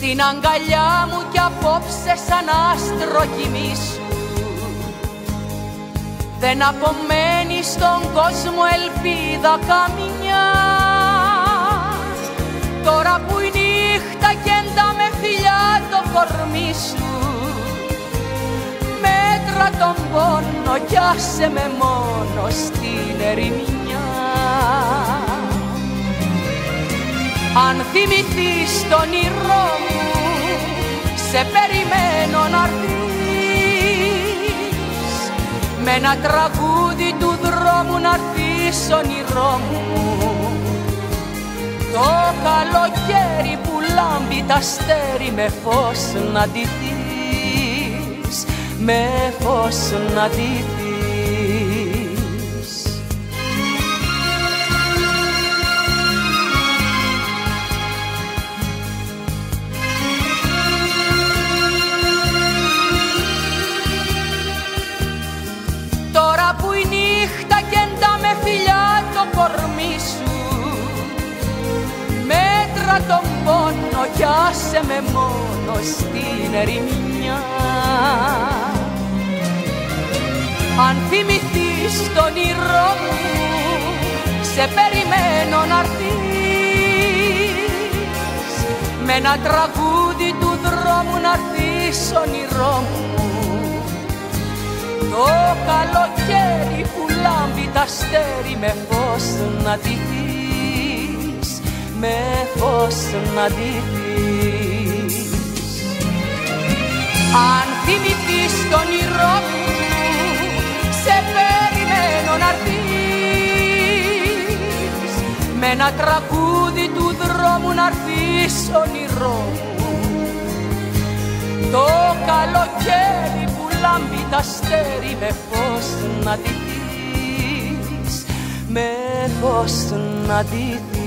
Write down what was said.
Στην αγκαλιά μου κι απόψε σαν άστρο κοιμήσου Δεν απομένει στον κόσμο ελπίδα καμιά Τώρα που η νύχτα κέντα με φιλιά το κορμί σου. Μέτρα τον πόνο κι άσε με μόνο στην ερημιά Αν θυμηθείς τον όνειρό μου σε περιμένω να με ένα τραγούδι του δρόμου να έρθεις όνειρό μου. Το καλοκαίρι που λάμπει τα αστέρι με φως να ντυθείς. Με φως να ντυθείς τον πόνο κι άσε με μόνο στην ερημιά. Αν θυμηθείς τον όνειρό μου σε περιμένω να με ένα τραγούδι του δρόμου να έρθεις όνειρό μου. Το καλοκαίρι που λάμπει τα αστέρι με φως να ντυθείς, με φως να ντυθείς. Αν θυμηθείς τον όνειρό μου, σε περιμένω να έρθεις, με ένα τραγούδι του δρόμου να έρθεις όνειρό μου. Το καλοκαίρι λάμπει τα αστέρι με φως να ντυθείς, με φως να ντυθείς.